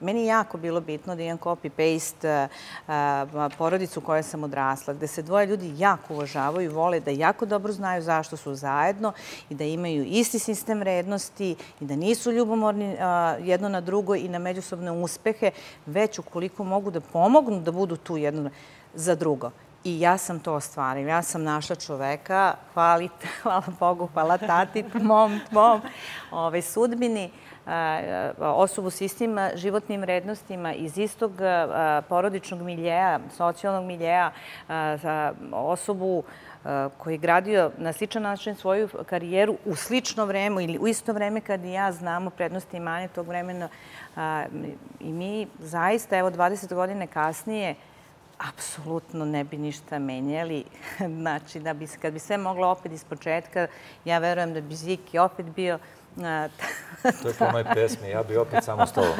Meni je jako bilo bitno da imam copy-paste porodicu u kojoj sam odrasla, gde se dvoje ljudi jako uvažavaju vole, da jako dobro znaju zašto su zajedno i da imaju isti sistem vrednosti i da nisu ljubomorni jedno na drugo i na međusobne uspehe, već ukoliko mogu da pomognu da budu tu jedno za drugo. I ja sam to ostvarila. Ja sam našla čoveka, hvala Bogu, hvala tati, mom, mom ovaj, sudbini, osobu s istim životnim vrednostima iz istog porodičnog miljeja, socijalnog miljeja, osobu koji je gradio na sličan način svoju karijeru u slično vreme ili u isto vreme kad i ja znamo prednosti i manje tog vremena. I mi zaista, evo, 20 godine kasnije, apsolutno ne bi ništa menjali. Znači, da bi, kad bi sve moglo opet iz početka, ja verujem da bi Ziki opet bio To je po mojoj pesmi, ja bi opet samo s tobom.